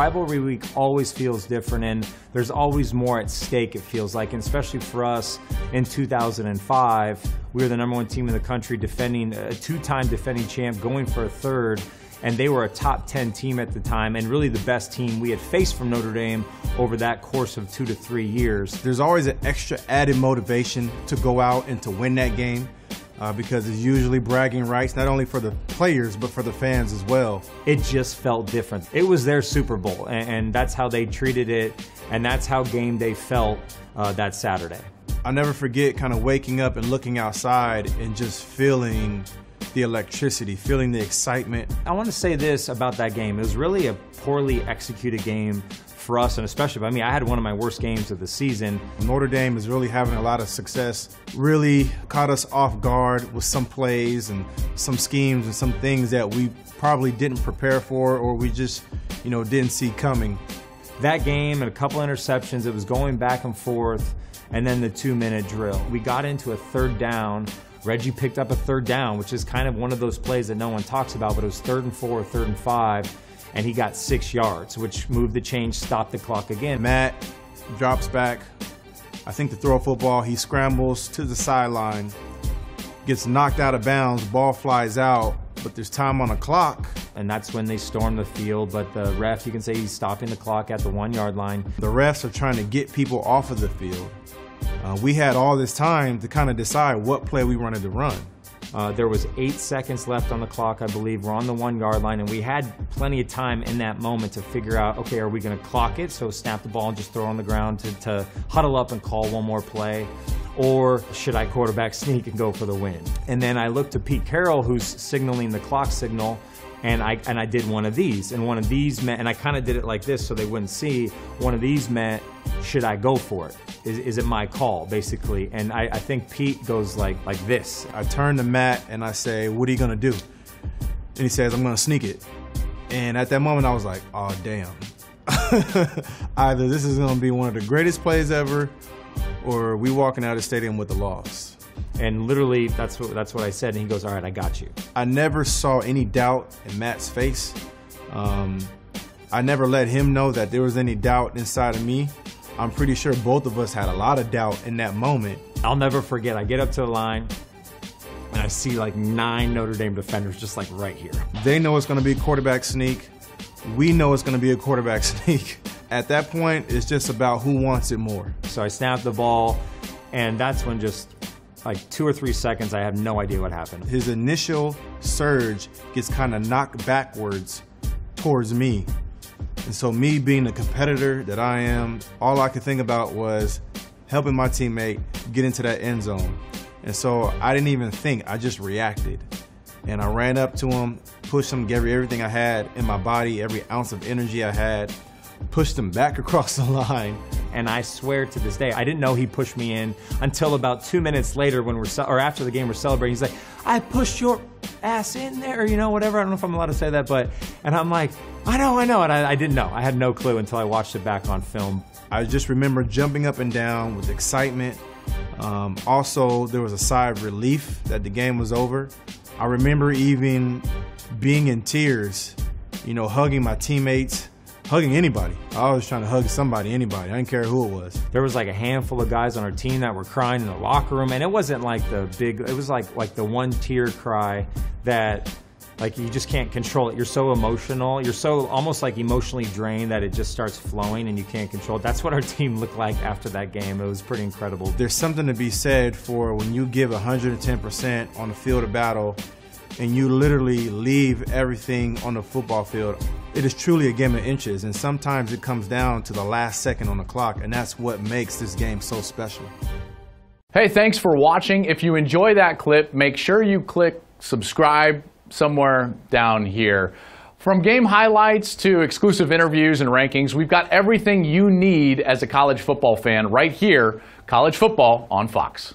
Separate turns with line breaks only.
rivalry week always feels different, and there's always more at stake, it feels like, and especially for us in 2005. We were the number one team in the country, defending uh, a two time defending champ, going for a third and they were a top 10 team at the time and really the best team we had faced from Notre Dame over that course of two to three years.
There's always an extra added motivation to go out and to win that game. Uh, because it's usually bragging rights, not only for the players, but for the fans as well.
It just felt different. It was their Super Bowl, and, and that's how they treated it, and that's how game day felt uh, that Saturday.
I'll never forget kind of waking up and looking outside and just feeling the electricity, feeling the excitement.
I want to say this about that game. It was really a poorly executed game for us, and especially, I mean, I had one of my worst games of the season.
Notre Dame is really having a lot of success. Really caught us off guard with some plays and some schemes and some things that we probably didn't prepare for or we just, you know, didn't see coming.
That game and a couple interceptions, it was going back and forth, and then the two minute drill. We got into a third down Reggie picked up a third down, which is kind of one of those plays that no one talks about, but it was third and four, third and five, and he got six yards, which moved the change, stopped the clock again.
Matt drops back. I think to throw a football, he scrambles to the sideline, gets knocked out of bounds, ball flies out, but there's time on the clock.
And that's when they storm the field, but the ref, you can say he's stopping the clock at the one yard line.
The refs are trying to get people off of the field. Uh, we had all this time to kind of decide what play we wanted to run.
Uh, there was eight seconds left on the clock, I believe. We're on the one yard line, and we had plenty of time in that moment to figure out, okay, are we going to clock it? So snap the ball and just throw on the ground to, to huddle up and call one more play. Or should I quarterback sneak and go for the win? And then I looked to Pete Carroll, who's signaling the clock signal, and I and I did one of these, and one of these meant, and I kind of did it like this so they wouldn't see. One of these meant, should I go for it? Is, is it my call, basically? And I, I think Pete goes like like this.
I turn to Matt and I say, "What are you gonna do?" And he says, "I'm gonna sneak it." And at that moment, I was like, "Oh damn." Either this is going to be one of the greatest plays ever, or we walking out of the stadium with a loss.
And literally, that's what that's what I said. And he goes, "All right, I got you."
I never saw any doubt in Matt's face. Um, I never let him know that there was any doubt inside of me. I'm pretty sure both of us had a lot of doubt in that moment.
I'll never forget. I get up to the line, and I see like nine Notre Dame defenders just like right here.
They know it's going to be a quarterback sneak. We know it's going to be a quarterback sneak. At that point, it's just about who wants it more.
So I snap the ball, and that's when just like two or three seconds, I have no idea what happened.
His initial surge gets kind of knocked backwards towards me. And so, me being the competitor that I am, all I could think about was helping my teammate get into that end zone. And so, I didn't even think, I just reacted. And I ran up to him, pushed him, gave everything I had in my body, every ounce of energy I had, pushed him back across the line
and I swear to this day, I didn't know he pushed me in until about two minutes later when we're, or after the game we're celebrating. He's like, I pushed your ass in there, you know, whatever. I don't know if I'm allowed to say that, but, and I'm like, I know, I know. And I, I didn't know. I had no clue until I watched it back on film.
I just remember jumping up and down with excitement. Um, also, there was a sigh of relief that the game was over. I remember even being in tears, you know, hugging my teammates hugging anybody. I was trying to hug somebody, anybody. I didn't care who it was.
There was like a handful of guys on our team that were crying in the locker room, and it wasn't like the big. It was like like the one tear cry that like you just can't control it. You're so emotional. You're so almost like emotionally drained that it just starts flowing and you can't control it. That's what our team looked like after that game. It was pretty incredible.
There's something to be said for when you give 110% on the field of battle and you literally leave everything on the football field. It is truly a game of inches, and sometimes it comes down to the last second on the clock, and that's what makes this game so special.
Hey, thanks for watching. If you enjoy that clip, make sure you click subscribe somewhere down here. From game highlights to exclusive interviews and rankings, we've got everything you need as a college football fan right here, College Football on Fox.